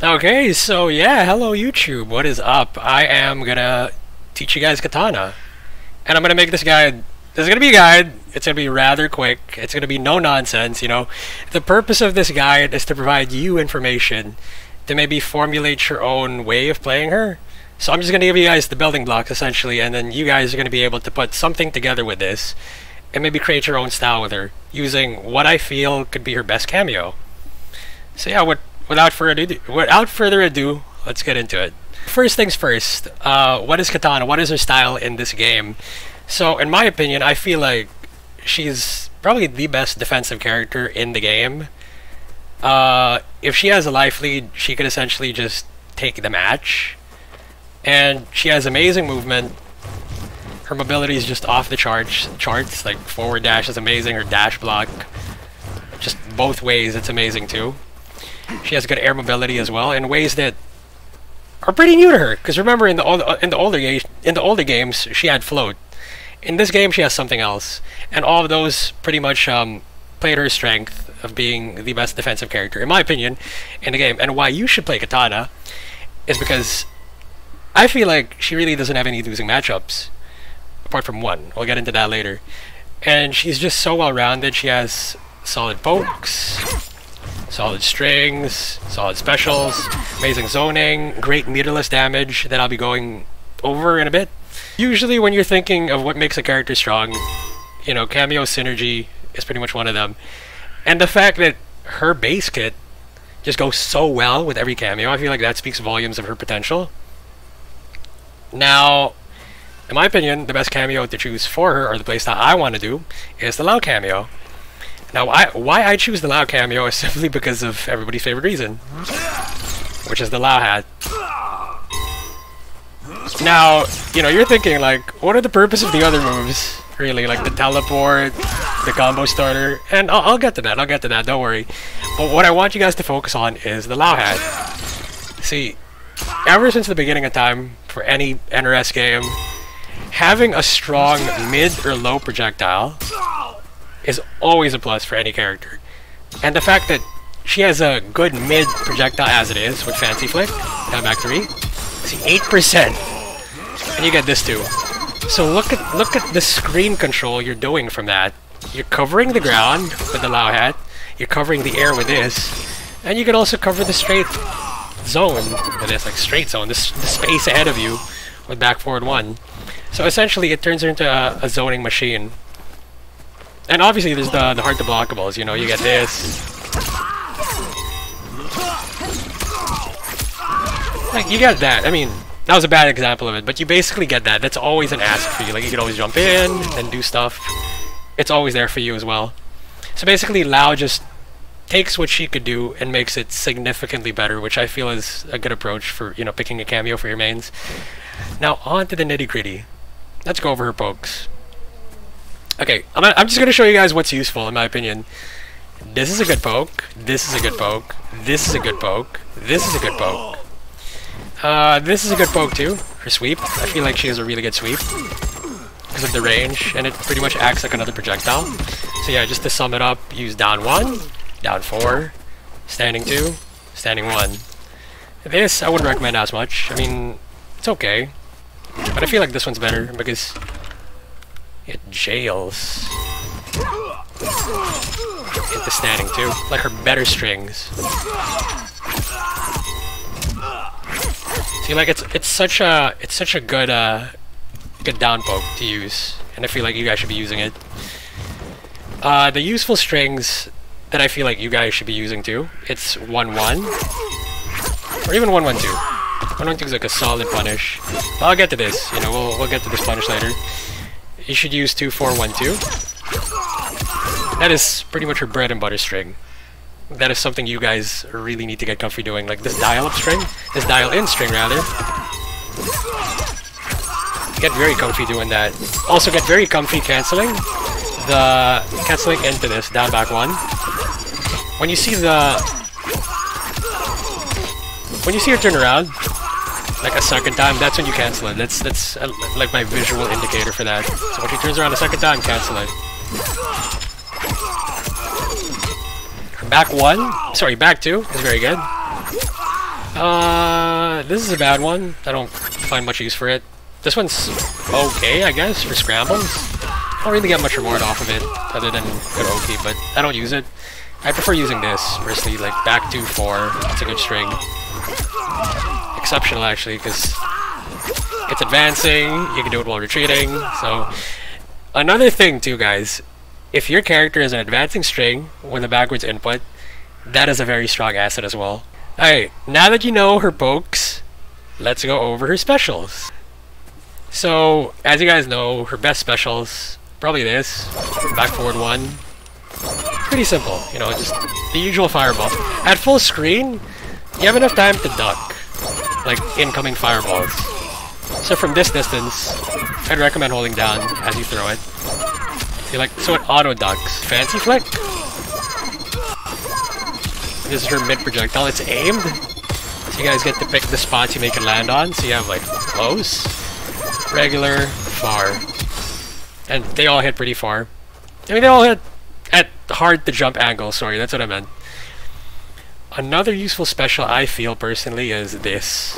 Okay, so yeah, hello YouTube, what is up? I am gonna teach you guys Kitana. And I'm gonna make this guide, this is gonna be a guide, it's gonna be rather quick, it's gonna be no nonsense, you know. The purpose of this guide is to provide you information to maybe formulate your own way of playing her. So I'm just gonna give you guys the building blocks essentially, and then you guys are gonna be able to put something together with this, and maybe create your own style with her, using what I feel could be her best cameo. So yeah, what without further ado, without further ado, let's get into it. First things first, uh, what is Kitana? What is her style in this game? So, in my opinion, I feel like she's probably the best defensive character in the game. Uh, if she has a life lead, she could essentially just take the match. And she has amazing movement. Her mobility is just off the charts. Charts like forward dash is amazing. Her dash block, just both ways, it's amazing too. She has good air mobility as well in ways that are pretty new to her. Because remember, in the in the older in the older games, she had float. In this game, she has something else, and all of those pretty much um, played her strength of being the best defensive character, in my opinion, in the game. And why you should play Kitana is because I feel like she really doesn't have any losing matchups, apart from one. We'll get into that later. And she's just so well-rounded. She has solid pokes, solid strings, solid specials, amazing zoning, great meterless damage that I'll be going over in a bit. Usually when you're thinking of what makes a character strong, you know, cameo synergy is pretty much one of them. And the fact that her base kit just goes so well with every cameo, I feel like that speaks volumes of her potential. Now, in my opinion, the best cameo to choose for her, or the place that I want to do, is the Lao cameo. Now, why, why I choose the Lao cameo is simply because of everybody's favorite reason, which is the Lao hat. Now, you know, you're thinking, like, what are the purpose of the other moves? Really, like the teleport, the combo starter, and I'll, I'll get to that, I'll get to that, don't worry. But what I want you guys to focus on is the Lao hat. See, ever since the beginning of time, for any NRS game, having a strong mid or low projectile is always a plus for any character. And the fact that she has a good mid projectile as it is with Fancy Flick, down back 3, see 8%. And you get this too. So look at look at the screen control you're doing from that. You're covering the ground with the Lao hat, you're covering the air with this, and you can also cover the straight zone with this, like straight zone, this the space ahead of you with back forward 1. So essentially it turns into a, a zoning machine and obviously there's the, the hard to blockables, you know, you get this. Like, you get that. I mean, that was a bad example of it, but you basically get that. That's always an ask for you. Like, you can always jump in and do stuff. It's always there for you as well. So basically, Lao just takes what she could do and makes it significantly better, which I feel is a good approach for, you know, picking a cameo for your mains. Now, on to the nitty-gritty. Let's go over her pokes. Okay, I'm, I'm just going to show you guys what's useful, in my opinion. This is a good poke. This is a good poke. This is a good poke. This is a good poke. Uh, this is a good poke, too. Her sweep. I feel like she has a really good sweep. Because of the range, and it pretty much acts like another projectile. So yeah, just to sum it up, use down 1, down 4, standing 2, standing 1. This, I wouldn't recommend as much. I mean, it's okay. But I feel like this one's better, because it jails. Hit the standing too. Like her better strings. See like it's it's such a it's such a good uh good down poke to use. And I feel like you guys should be using it. Uh the useful strings that I feel like you guys should be using too. It's 1-1. Or even 1-1-2. 1-1-2 is like a solid punish. But I'll get to this, you know, we'll, we'll get to this punish later you should use 2412. That is pretty much your bread and butter string. That is something you guys really need to get comfy doing. Like this dial-up string, this dial-in string rather. Get very comfy doing that. Also get very comfy canceling the canceling into this down back one. When you see the when you see her turn around, like a second time, that's when you cancel it. That's that's uh, like my visual indicator for that. So when she turns around a second time, cancel it. Back one, sorry, back two is very good. Uh, this is a bad one. I don't find much use for it. This one's okay, I guess, for scrambles. I don't really get much reward off of it, other than OP, but I don't use it. I prefer using this, personally, like back 2-4. It's a good string. Exceptional, actually, because it's advancing, you can do it while retreating, so... Another thing, too, guys. If your character is an advancing string with a backwards input, that is a very strong asset as well. Alright, now that you know her pokes, let's go over her specials. So, as you guys know, her best specials, probably this, back forward one. Pretty simple, you know, just the usual fireball. At full screen, you have enough time to duck, like incoming fireballs. So from this distance, I'd recommend holding down as you throw it. You like, so it auto ducks. Fancy flick? This is her mid projectile, it's aimed. So you guys get to pick the spots you make it land on, so you have like close, regular, far. And they all hit pretty far. I mean, they all hit at hard to jump angle, sorry, that's what I meant. Another useful special I feel personally is this.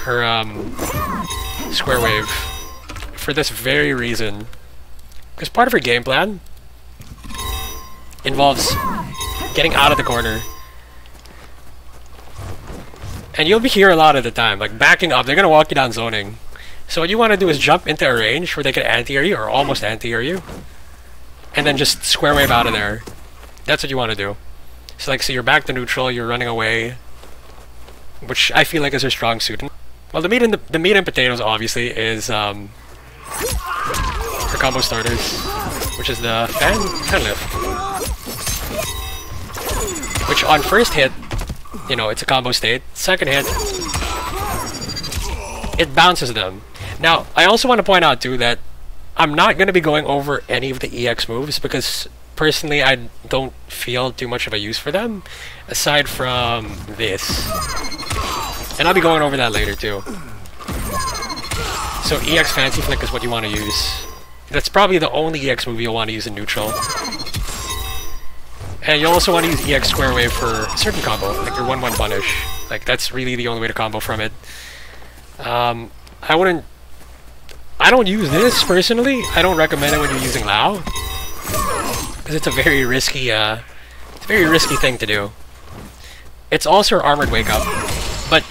Her um, square wave. For this very reason. Because part of her game plan involves getting out of the corner. And you'll be here a lot of the time, like backing up, they're gonna walk you down zoning. So what you want to do is jump into a range where they can anti-air you, or almost anti-air you. And then just square wave out of there. That's what you want to do. So like, so you're back to neutral, you're running away. Which I feel like is her strong suit. Well, the meat and the, the meat and potatoes, obviously, is um, combo starters. Which is the fan, fan. Which on first hit, you know, it's a combo state. Second hit, it bounces them. Now, I also want to point out too that I'm not going to be going over any of the EX moves because personally I don't feel too much of a use for them aside from this. And I'll be going over that later too. So EX Fancy Flick is what you want to use. That's probably the only EX move you'll want to use in neutral. And you'll also want to use EX Square Wave for certain combo, like your 1-1 punish. Like, that's really the only way to combo from it. Um, I wouldn't I don't use this personally. I don't recommend it when you're using Lao. Because it's a very risky, uh, it's a very risky thing to do. It's also her Armored Wake Up. But,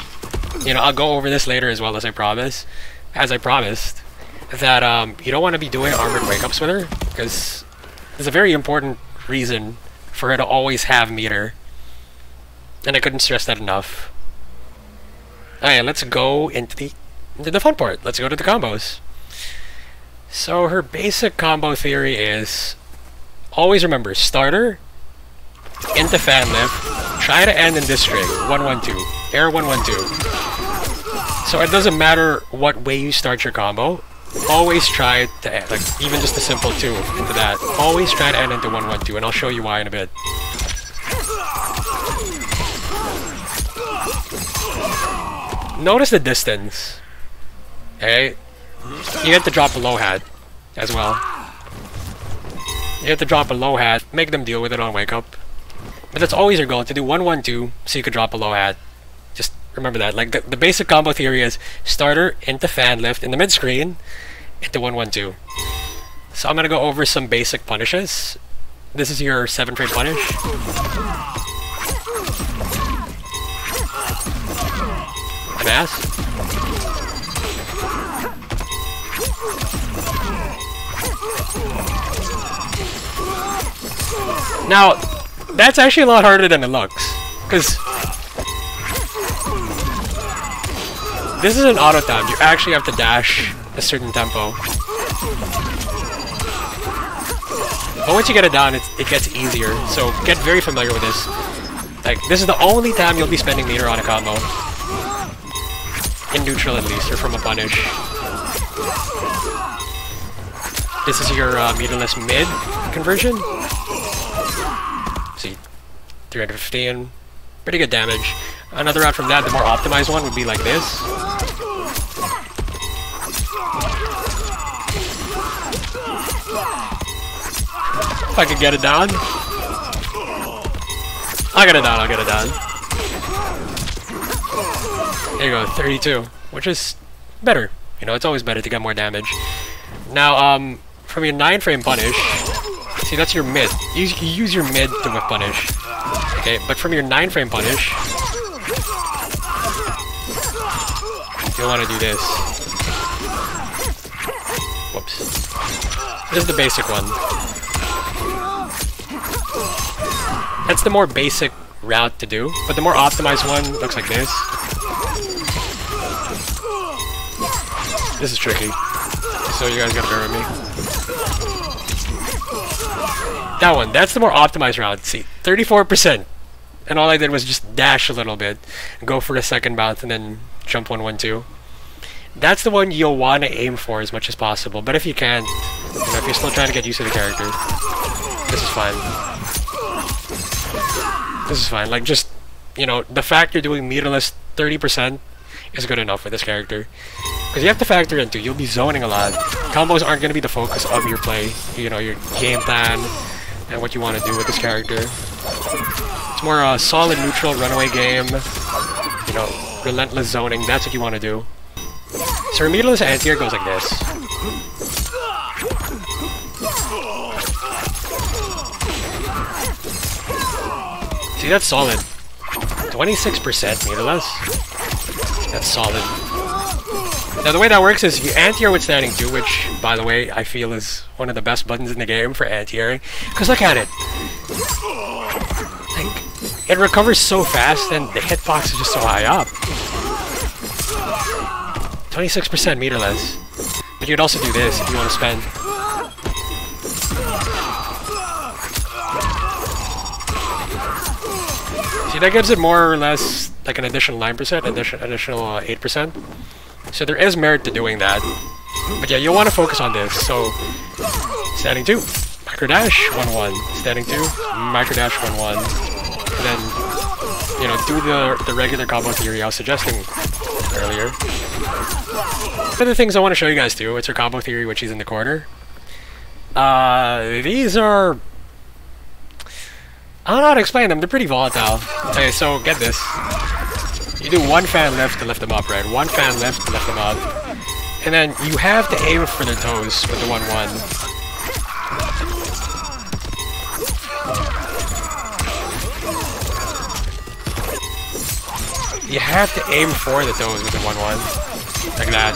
you know, I'll go over this later as well as I promise. As I promised. That, um, you don't want to be doing Armored Wake Ups with her. Because there's a very important reason for her to always have meter. And I couldn't stress that enough. Alright, let's go into the into the fun part. Let's go to the combos. So her basic combo theory is always remember starter into fan lift, try to end in this string, 112, air 112. So it doesn't matter what way you start your combo, always try to end, like even just a simple 2 into that, always try to end into 112 and I'll show you why in a bit. Notice the distance. Okay? You have to drop a low hat as well. You have to drop a low hat, make them deal with it on wake up. But that's always your goal, to do 1-1-2 so you could drop a low hat. Just remember that. Like the, the basic combo theory is starter into fan lift in the mid screen into 1-1-2. So I'm gonna go over some basic punishes. This is your 7 trade punish. An ass. Now, that's actually a lot harder than it looks. Because... This is an auto time. You actually have to dash a certain tempo. But once you get it down, it, it gets easier. So get very familiar with this. Like, this is the only time you'll be spending meter on a combo. In neutral at least, or from a punish. This is your uh, meterless mid conversion. See, 315, pretty good damage. Another route from that, the more optimized one, would be like this. If I could get it down. I'll get it down, I'll get it down. There you go, 32, which is better. You know, it's always better to get more damage. Now, um, from your 9 frame punish, see that's your mid. You, you use your mid to whip punish. Okay, but from your 9 frame punish, you'll want to do this. Whoops. This is the basic one. That's the more basic route to do, but the more optimized one looks like this. This is tricky, so you guys gotta bear with me. That one, that's the more optimized route. See, 34%. And all I did was just dash a little bit, go for the second bounce, and then jump 112. That's the one you'll want to aim for as much as possible, but if you can't, you know, if you're still trying to get used to the character, this is fine. This is fine. Like, just, you know, the fact you're doing meterless 30% is good enough for this character. Because you have to factor into, you'll be zoning a lot. Combos aren't going to be the focus of your play. You know, your game plan and what you want to do with this character. It's more a solid neutral runaway game. You know, relentless zoning. That's what you want to do. So meterless anti-air goes like this. See, that's solid. 26% meterless. That's solid. Now the way that works is if you anti-air with standing 2, which, by the way, I feel is one of the best buttons in the game for anti-airing. Because look at it! Like, it recovers so fast and the hitbox is just so high up. 26% meterless. But you'd also do this if you want to spend. See, that gives it more or less like an additional 9%, addition, additional uh, 8%. So there is merit to doing that. But yeah, you'll want to focus on this. So, standing 2, micro dash, 1-1. Standing 2, micro dash, 1-1. And then, you know, do the, the regular combo theory I was suggesting earlier. Of the things I want to show you guys too, it's her combo theory, which is in the corner. Uh, these are... I don't know how to explain them, they're pretty volatile. Okay, so get this. You do one fan lift to lift them up, right? One fan lift to lift them up. And then you have to aim for the toes with the 1-1. You have to aim for the toes with the 1-1. Like that.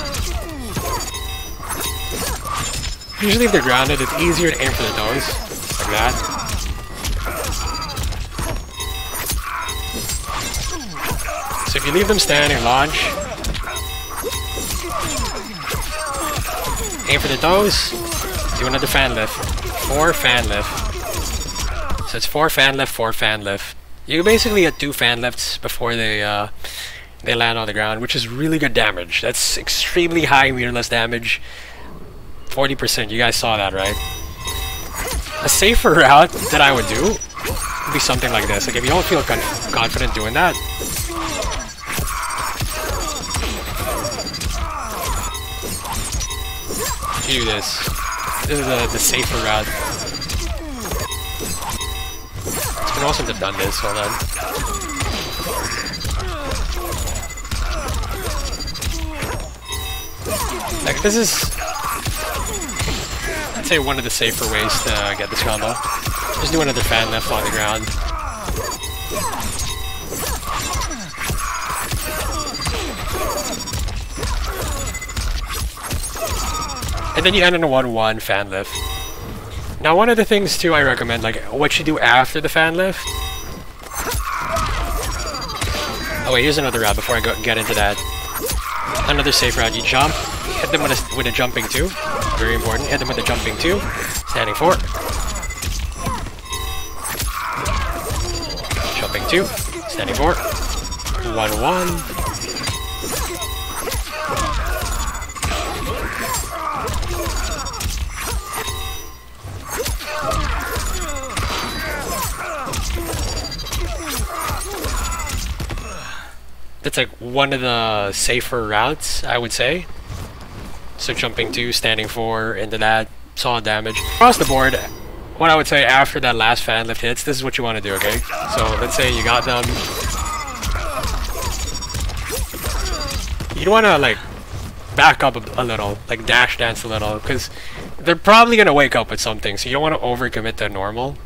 Usually if they're grounded, it's easier to aim for the toes. Like that. So if you leave them standing, launch. Aim for the toes. Do another fan lift. Four fan lift. So it's four fan lift, four fan lift. You basically get two fan lifts before they uh, they land on the ground, which is really good damage. That's extremely high meterless damage. 40%, you guys saw that, right? A safer route that I would do would be something like this. Like, if you don't feel con confident doing that, do this. This is the, the safer route. It's been awesome to have done this, hold on. Like, this is... I'd say one of the safer ways to uh, get this combo. Just do another fan lift on the ground. And then you end on a 1-1 fan lift. Now one of the things too I recommend, like what you do after the fan lift. Oh wait, here's another route before I go get into that. Another safe route, you jump, hit them with a, with a jumping 2. Very important, hit them with a jumping 2. Standing 4. Jumping 2. Standing 4. 1-1. That's like one of the safer routes, I would say. So jumping two, standing four, into that, solid damage. Across the board, what I would say after that last fan lift hits, this is what you want to do, okay? So let's say you got them. you'd want to like back up a, a, little, like dash dance a little, because they're probably gonna wake up with something. So you don't want to overcommit to normal.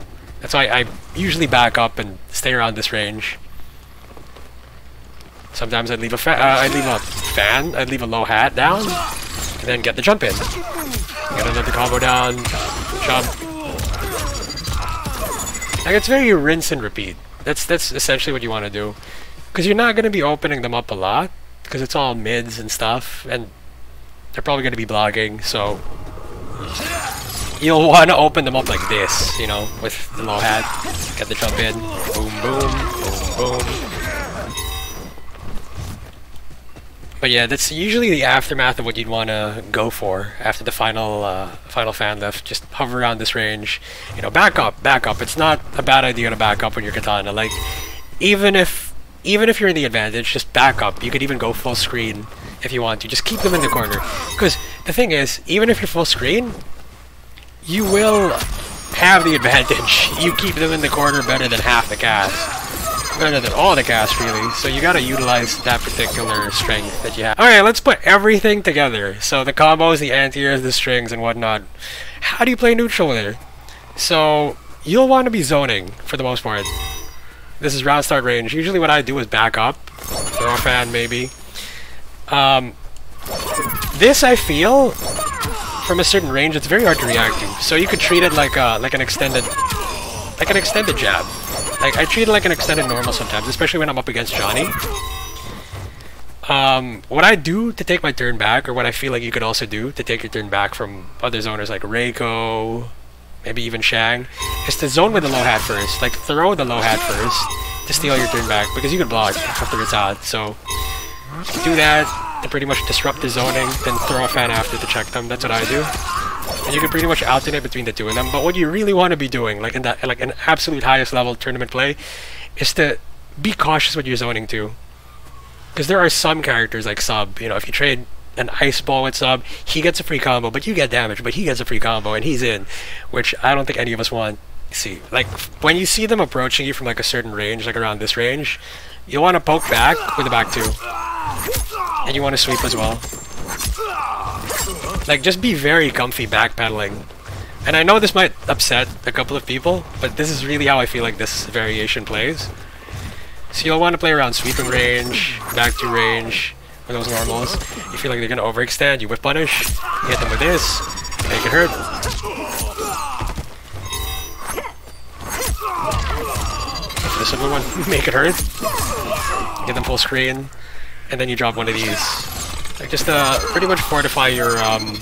That's why I usually back up and stay around this range. Sometimes I'd leave a fa uh, I'd leave a fan, I'd leave a low hat down, and then get the jump in. Get another combo down, jump. Like it's very rinse and repeat. That's that's essentially what you want to do, because you're not gonna be opening them up a lot, because it's all mids and stuff, and they're probably gonna be blocking. So you'll want to open them up like this, you know, with the low hat. Get the jump in, boom, boom, boom, boom. But yeah, that's usually the aftermath of what you'd want to go for after the final uh, final fan lift. Just hover around this range. You know, back up, back up. It's not a bad idea to back up when you're Kitana. Like, even if even if you're in the advantage, just back up. You could even go full screen if you want to. Just keep them in the corner. Because the thing is, even if you're full screen, you will have the advantage. You keep them in the corner better than half the cast better than all the gas, really. So you gotta utilize that particular strength that you have. Alright, let's put everything together. So the combos, the anti-airs, the strings, and whatnot. How do you play neutral there? So, you'll want to be zoning, for the most part. This is round start range. Usually what I do is back up. Throw a fan, maybe. Um, this, I feel, from a certain range, it's very hard to react to. So you could treat it like, a, like an extended like an extended jab. Like, I treat it like an extended normal sometimes, especially when I'm up against Johnny. Um, what I do to take my turn back, or what I feel like you could also do to take your turn back from other zoners like Reiko, maybe even Shang, is to zone with the low hat first. Like, throw the low hat first to steal your turn back, because you can block after it's out. So, do that to pretty much disrupt the zoning, then throw a fan after to check them. That's what I do. And you can pretty much alternate between the two of them. But what you really want to be doing, like in that, like an absolute highest level tournament play, is to be cautious with your zoning too. Because there are some characters like Sub, you know, if you trade an ice ball with Sub, he gets a free combo, but you get damage, but he gets a free combo and he's in, which I don't think any of us want. See, like when you see them approaching you from like a certain range, like around this range, you want to poke back with the back two, and you want to sweep as well. Like, just be very comfy backpedaling. And I know this might upset a couple of people, but this is really how I feel like this variation plays. So you'll want to play around sweeping range, back to range, with those normals. If you feel like they're going to overextend, you whip punish, hit them with this, make it hurt. This other one, make it hurt. Get them full screen, and then you drop one of these. Like just uh, pretty much fortify your um,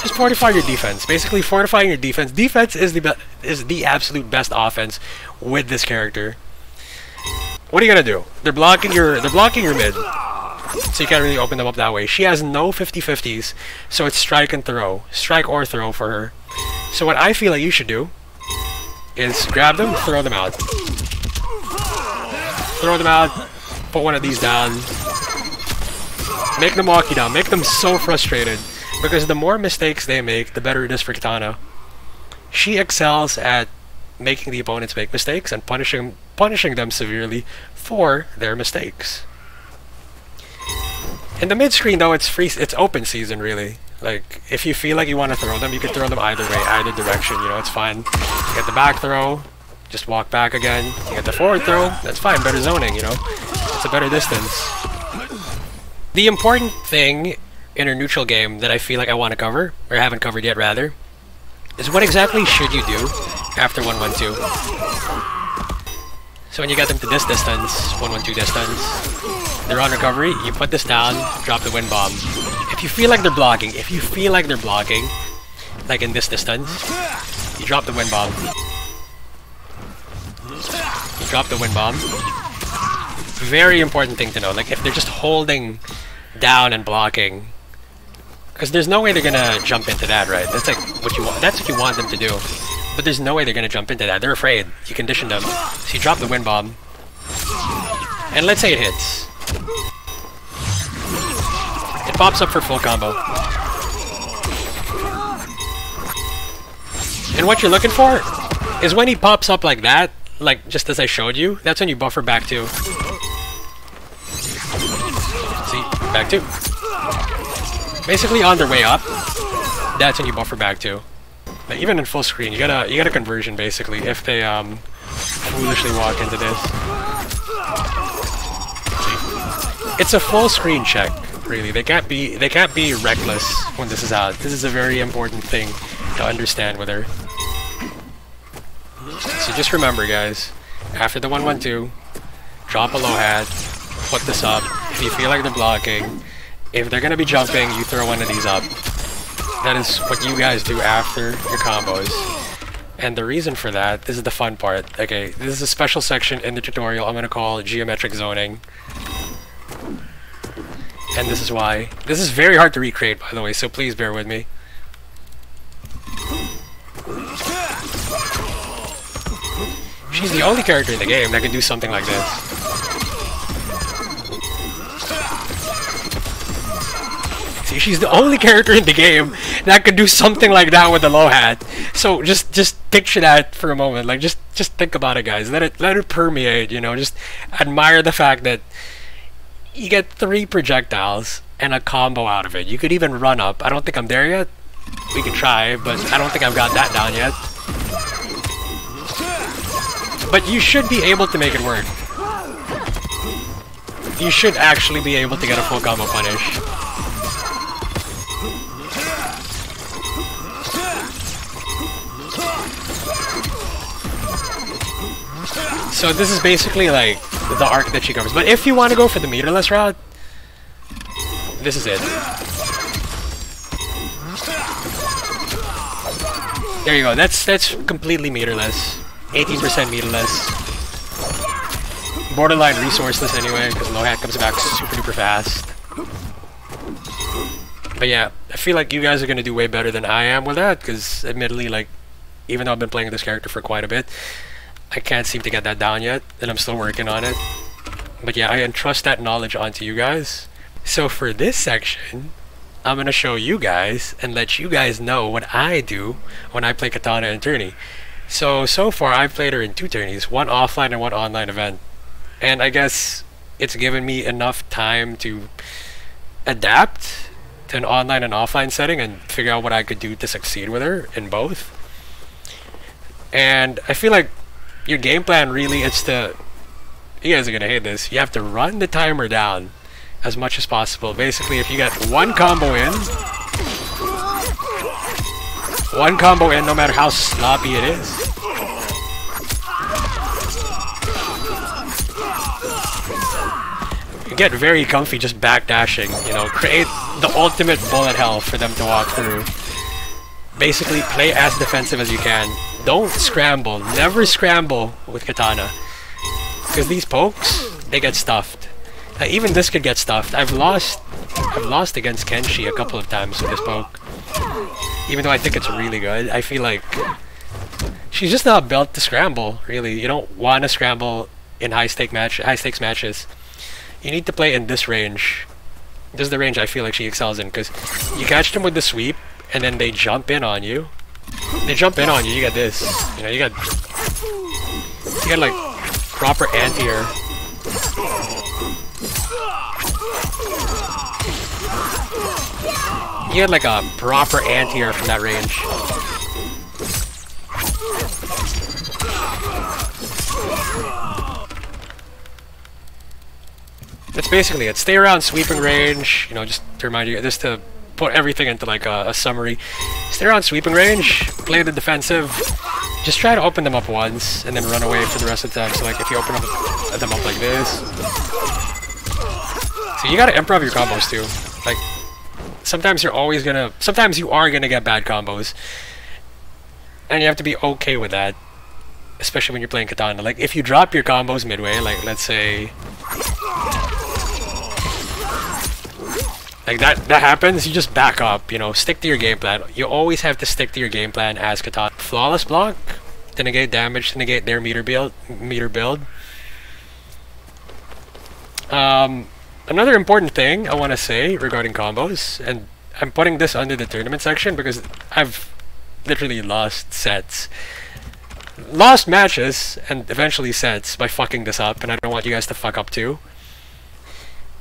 just fortify your defense. Basically, fortifying your defense. Defense is the is the absolute best offense with this character. What are you gonna do? They're blocking your they're blocking your mid, so you can't really open them up that way. She has no 50-50s, so it's strike and throw, strike or throw for her. So what I feel like you should do is grab them, throw them out, throw them out, put one of these down, Make them down. Make them so frustrated. Because the more mistakes they make, the better it is for Kitana. She excels at making the opponents make mistakes and punishing punishing them severely for their mistakes. In the mid screen though, it's free. It's open season really. Like if you feel like you want to throw them, you can throw them either way, either direction. You know, it's fine. You get the back throw, just walk back again. You get the forward throw, that's fine. Better zoning. You know, it's a better distance. The important thing in a neutral game that I feel like I want to cover, or haven't covered yet rather, is what exactly should you do after 112? So when you get them to this distance, 112 distance, they're on recovery, you put this down, drop the wind bomb. If you feel like they're blocking, if you feel like they're blocking, like in this distance, you drop the wind bomb. You drop the wind bomb. Very important thing to know, like if they're just holding down and blocking. Because there's no way they're gonna jump into that, right? That's like what you want. That's what you want them to do. But there's no way they're gonna jump into that. They're afraid. You condition them. So you drop the wind bomb. And let's say it hits. It pops up for full combo. And what you're looking for is when he pops up like that, like just as I showed you, that's when you buffer back to. Back two. Basically on their way up, that's when you buffer back two. But even in full screen, you gotta you got a conversion basically if they um foolishly walk into this. It's a full screen check, really. They can't be they can't be reckless when this is out. This is a very important thing to understand with her. So just remember guys, after the 112, drop a low hat, put this up. If you feel like they're blocking, if they're gonna be jumping, you throw one of these up. That is what you guys do after your combos. And the reason for that, this is the fun part. Okay, this is a special section in the tutorial I'm gonna call geometric zoning. And this is why. This is very hard to recreate, by the way, so please bear with me. She's the only character in the game that can do something like this. See, she's the only character in the game that could do something like that with a low hat. So just just picture that for a moment. Like just just think about it, guys. Let it let it permeate. You know, just admire the fact that you get three projectiles and a combo out of it. You could even run up. I don't think I'm there yet. We could try, but I don't think I've got that down yet. But you should be able to make it work. You should actually be able to get a full combo punish. So this is basically like the arc that she covers. But if you want to go for the meterless route, this is it. There you go. That's that's completely meterless. 18% meterless. Borderline resourceless anyway, because low hat comes back super duper fast. But yeah, I feel like you guys are gonna do way better than I am with that, because admittedly, like, even though I've been playing this character for quite a bit, I can't seem to get that down yet, and I'm still working on it. But yeah, I entrust that knowledge onto you guys. So for this section, I'm gonna show you guys and let you guys know what I do when I play Kitana in tourney. So, so far I've played her in two tourneys, one offline and one online event. And I guess it's given me enough time to adapt to an online and offline setting and figure out what I could do to succeed with her in both. And I feel like your game plan really is to you guys are gonna hate this. You have to run the timer down as much as possible. Basically if you get one combo in one combo in no matter how sloppy it is. You get very comfy just backdashing you know create the ultimate bullet hell for them to walk through basically play as defensive as you can don't scramble. Never scramble with Kitana. Because these pokes, they get stuffed. Even this could get stuffed. I've lost I've lost against Kenshi a couple of times with this poke. Even though I think it's really good, I feel like she's just not built to scramble, really. You don't want to scramble in high stake match high stakes matches. You need to play in this range. This is the range I feel like she excels in because you catch them with the sweep and then they jump in on you they jump in on you, you got this. You know, you got... You got, like, proper anti-air. You had, like, a proper anti-air from that range. That's basically it. Stay around sweeping range, you know, just to remind you, just to put everything into like a, a summary. Stay around sweeping range, play the defensive, just try to open them up once and then run away for the rest of the time. So like if you open up them up like this. So you gotta improv your combos too. Like sometimes you're always gonna sometimes you are gonna get bad combos. And you have to be okay with that. Especially when you're playing Kitana. Like if you drop your combos midway, like let's say like that that happens, you just back up, you know, stick to your game plan. You always have to stick to your game plan as Kitana. Flawless block to negate damage, to negate their meter build meter build. Um another important thing I wanna say regarding combos, and I'm putting this under the tournament section because I've literally lost sets. Lost matches and eventually sets by fucking this up, and I don't want you guys to fuck up too.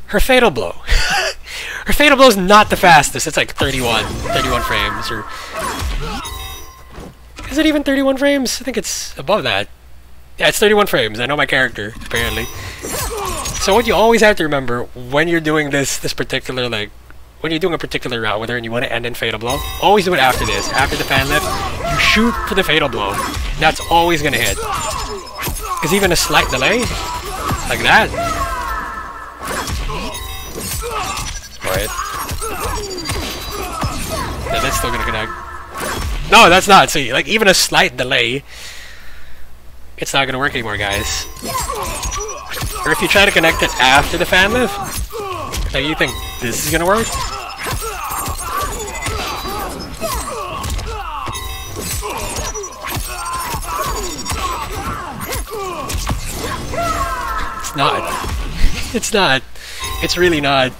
Her fatal blow. her fatal blow is not the fastest. It's like 31, 31 frames, or is it even 31 frames? I think it's above that. Yeah, it's 31 frames. I know my character apparently. So what you always have to remember when you're doing this this particular like when you're doing a particular route, with her and you want to end in fatal blow, always do it after this. After the fan lift, you shoot for the fatal blow. That's always gonna hit. Because even a slight delay, like that. Right. Yeah, that's still gonna connect. No, that's not. See, like even a slight delay, it's not gonna work anymore, guys. Or if you try to connect it after the fan lift, like you think this is gonna work? It's not. It's not. It's really not.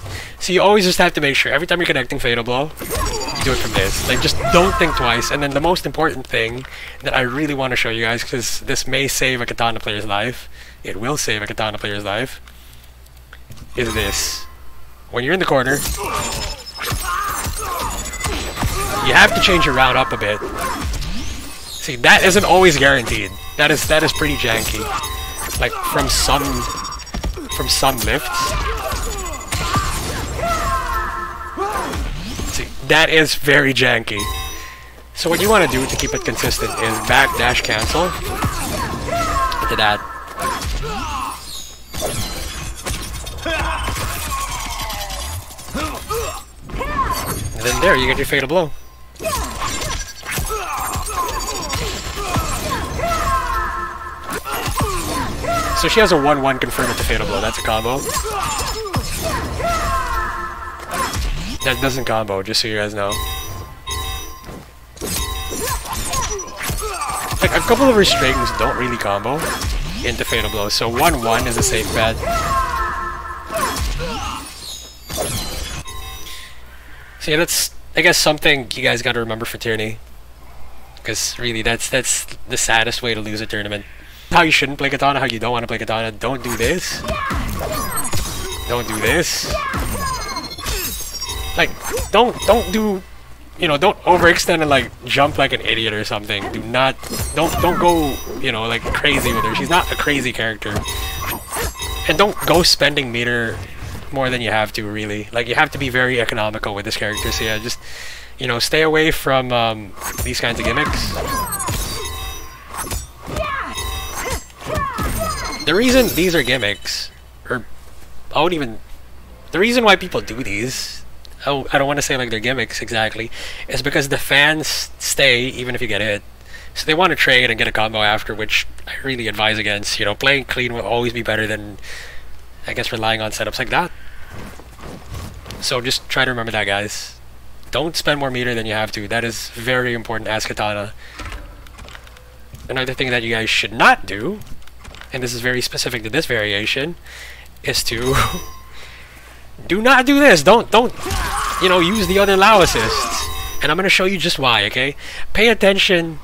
So you always just have to make sure, every time you're connecting Fatal Blow, you do it from this. Like, just don't think twice. And then the most important thing that I really want to show you guys, because this may save a Kitana player's life, it will save a Kitana player's life, is this. When you're in the corner, you have to change your route up a bit. See, that isn't always guaranteed. That is that is pretty janky. Like from some from some lifts. That is very janky. So what you want to do to keep it consistent is back dash cancel into that. And then there, you get your fatal blow. So she has a 1-1 confirm with the Fatal Blow. That's a combo. That doesn't combo, just so you guys know. Like, a couple of restraints don't really combo into Fatal Blow, so 1-1 is a safe bet. So yeah, that's, I guess, something you guys gotta remember for Tyranny. Because really, that's that's the saddest way to lose a tournament how you shouldn't play Kitana, how you don't want to play Kitana. Don't do this. Don't do this. Like, don't don't do, you know, don't overextend and like jump like an idiot or something. Do not, don't don't go, you know, like crazy with her. She's not a crazy character. And don't go spending meter more than you have to, really. Like, you have to be very economical with this character. So yeah, just, you know, stay away from um, these kinds of gimmicks. The reason these are gimmicks, or I wouldn't even, the reason why people do these, oh, I don't want to say like they're gimmicks exactly, is because the fans stay even if you get hit. So they want to trade and get a combo after, which I really advise against. You know, playing clean will always be better than, I guess, relying on setups like that. So just try to remember that, guys. Don't spend more meter than you have to. That is very important as Kitana. Another thing that you guys should not do and this is very specific to this variation, is to do not do this. Don't don't you know use the other Lao assists. And I'm gonna show you just why, okay? Pay attention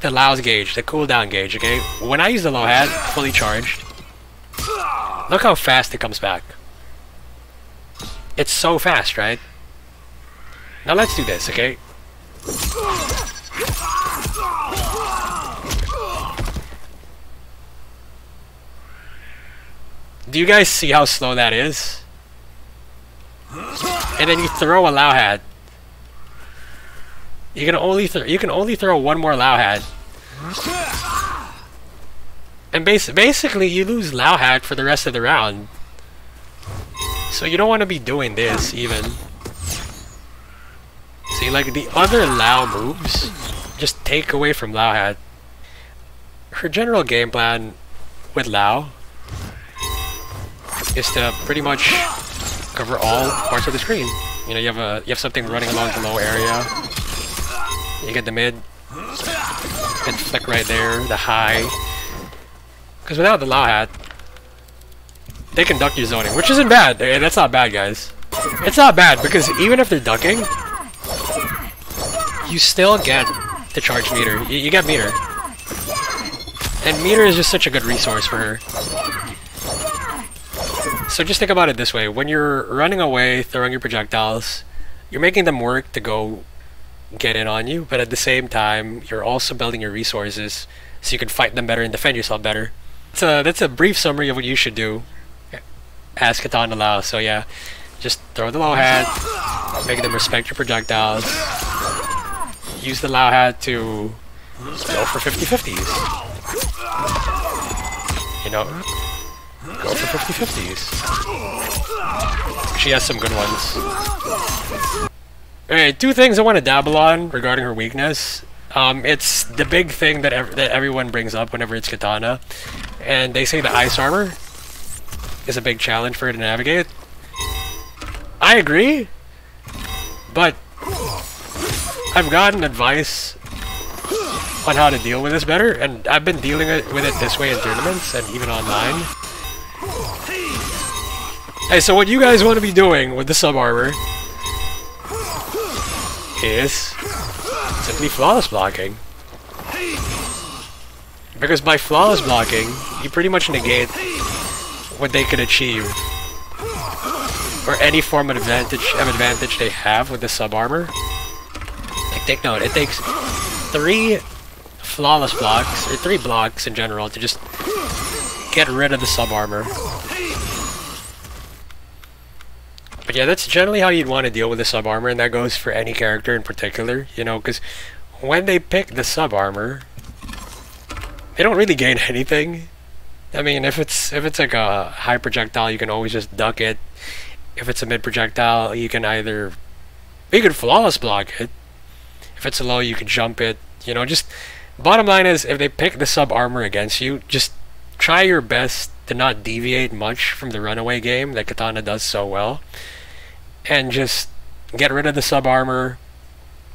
to Lao's gauge, the cooldown gauge, okay? When I use the low hat, fully charged, look how fast it comes back. It's so fast, right? Now let's do this, okay? Do you guys see how slow that is? And then you throw a Lao hat. You can only you can only throw one more Lao hat. And bas basically you lose Lao hat for the rest of the round. So you don't want to be doing this even. See like the other Lao moves just take away from Lao hat. Her general game plan with Lao is to pretty much cover all parts of the screen. You know, you have a you have something running along the low area. You get the mid, the flick right there, the high. Because without the Lao hat, they can duck your zoning, which isn't bad. That's not bad, guys. It's not bad because even if they're ducking, you still get the charge meter. You, you get meter. And meter is just such a good resource for her. So just think about it this way. When you're running away, throwing your projectiles, you're making them work to go get in on you, but at the same time, you're also building your resources so you can fight them better and defend yourself better. So that's a brief summary of what you should do as Kitana Lao. So yeah, just throw the low hat, make them respect your projectiles, use the low hat to go for 50-50s. You know, go for 50-50s. She has some good ones. Alright, two things I want to dabble on regarding her weakness. Um, it's the big thing that, ev that everyone brings up whenever it's Kitana. And they say the ice armor is a big challenge for her to navigate. I agree, but I've gotten advice on how to deal with this better, and I've been dealing with it this way in tournaments and even online. Hey, so what you guys want to be doing with the sub armor is simply flawless blocking. Because by flawless blocking, you pretty much negate what they could achieve. Or any form of advantage of advantage they have with the sub armor. Like take note, it takes three flawless blocks, or three blocks in general, to just get rid of the sub armor. But yeah, that's generally how you'd want to deal with the sub armor, and that goes for any character in particular, you know, because when they pick the sub armor, they don't really gain anything. I mean, if it's if it's like a high projectile, you can always just duck it. If it's a mid projectile, you can either you can flawless block it. If it's a low, you can jump it. You know, just bottom line is if they pick the sub armor against you, just try your best to not deviate much from the runaway game that Kitana does so well, and just get rid of the sub armor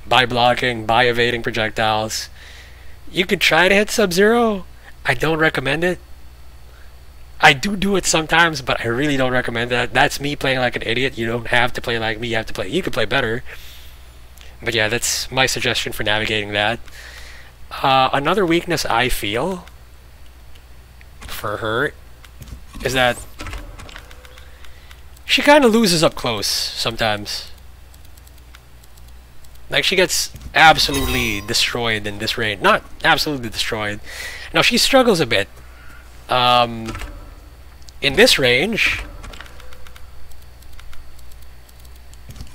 by blocking, by evading projectiles. You could try to hit Sub Zero. I don't recommend it I do do it sometimes, but I really don't recommend that. That's me playing like an idiot. You don't have to play like me. You have to play. You can play better. But yeah, that's my suggestion for navigating that. Uh, another weakness I feel for her is that she kind of loses up close sometimes. Like she gets absolutely destroyed in this raid. Not absolutely destroyed. Now she struggles a bit. Um, in this range,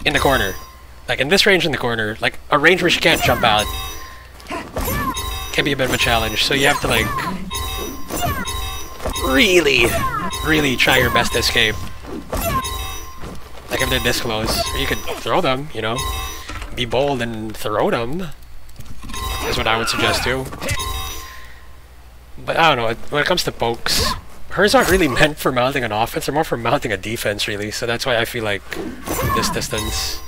in the corner, like in this range in the corner, like a range where she can't jump out, can be a bit of a challenge. So you have to like really, really try your best to escape. Like if they're this close, you could throw them, you know, be bold and throw them. Is what I would suggest too. But I don't know. When it comes to pokes, hers aren't really meant for mounting an offense, they're more for mounting a defense, really. So that's why I feel like this distance,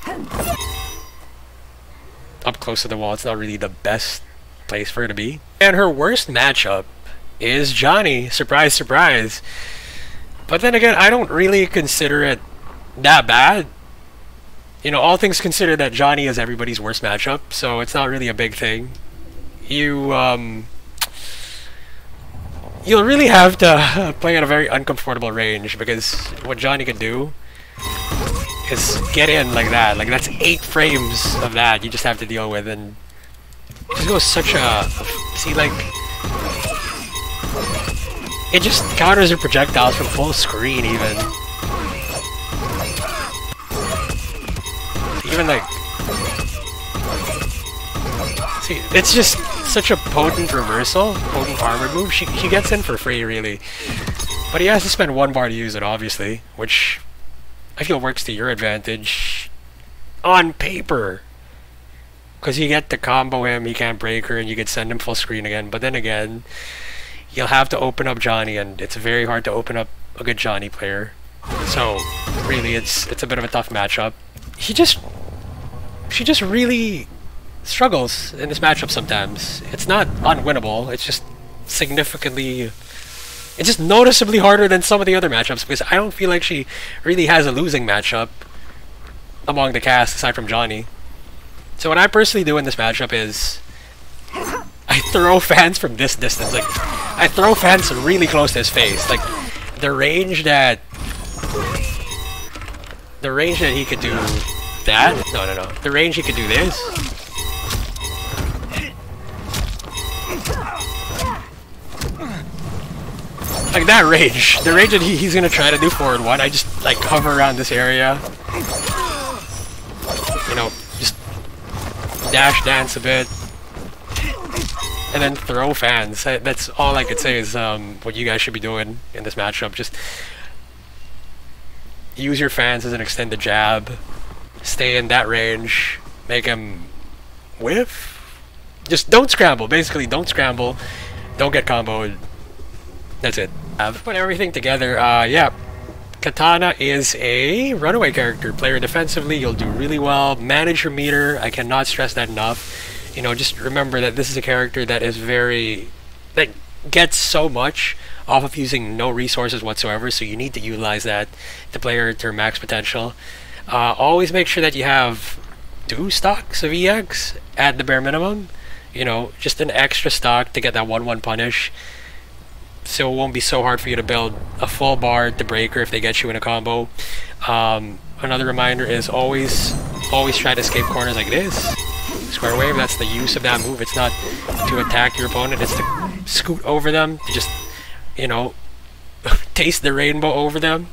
up close to the wall, it's not really the best place for her to be. And her worst matchup is Johnny. Surprise, surprise. But then again, I don't really consider it that bad. You know, all things considered that Johnny is everybody's worst matchup, so it's not really a big thing. You, um you'll really have to play at a very uncomfortable range because what Johnny can do is get in like that. Like that's eight frames of that you just have to deal with and just goes such a see like it just counters your projectiles from full screen even. Even like see it's just such a potent reversal, potent armor move. She, she gets in for free, really. But he has to spend one bar to use it, obviously, which I feel works to your advantage on paper. Because you get to combo him, he can't break her, and you can send him full screen again. But then again, you'll have to open up Johnny, and it's very hard to open up a good Johnny player. So, really, it's it's a bit of a tough matchup. He just... She just really struggles in this matchup sometimes. It's not unwinnable, it's just significantly... It's just noticeably harder than some of the other matchups because I don't feel like she really has a losing matchup among the cast aside from Johnny. So what I personally do in this matchup is I throw fans from this distance. Like I throw fans really close to his face. Like the range that The range that he could do that? No, no, no. The range he could do this. Like that range. The range that he, he's gonna try to do forward one, I just like hover around this area. You know, just dash dance a bit. And then throw fans. That's all I could say is um, what you guys should be doing in this matchup. Just use your fans as an extended jab. Stay in that range. Make him whiff. Just don't scramble. Basically, don't scramble. Don't get comboed. That's it. Put everything together. Uh, yeah. Kitana is a runaway character. Player defensively, you'll do really well. Manage your meter. I cannot stress that enough. You know, just remember that this is a character that is very... that gets so much off of using no resources whatsoever, so you need to utilize that to play her to max potential. Uh, always make sure that you have two stocks of EX at the bare minimum. You know, just an extra stock to get that 1-1 punish. So it won't be so hard for you to build a full bar to breaker if they get you in a combo. Um, another reminder is always, always try to escape corners like this. Square wave, that's the use of that move. It's not to attack your opponent, it's to scoot over them, to just you know, taste the rainbow over them.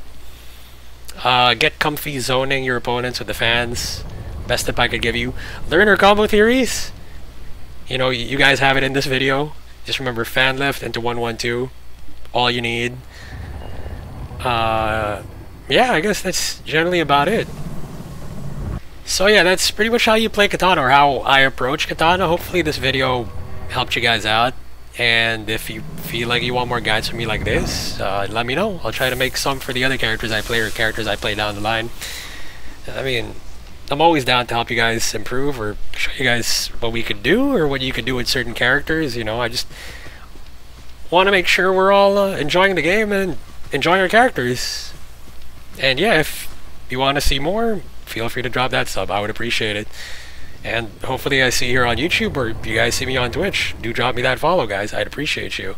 Uh, get comfy zoning your opponents with the fans. Best tip I could give you. Learn our combo theories. You know, you guys have it in this video. Just remember fan lift into 112. All you need. Uh, yeah, I guess that's generally about it. So yeah, that's pretty much how you play Kitana, or how I approach Kitana. Hopefully this video helped you guys out. And if you feel like you want more guides from me like this, uh, let me know. I'll try to make some for the other characters I play or characters I play down the line. I mean, I'm always down to help you guys improve or show you guys what we could do or what you could do with certain characters. You know, I just want to make sure we're all uh, enjoying the game and enjoying our characters. And yeah, if you want to see more, feel free to drop that sub. I would appreciate it. And hopefully I see you here on YouTube, or you guys see me on Twitch, do drop me that follow, guys. I'd appreciate you.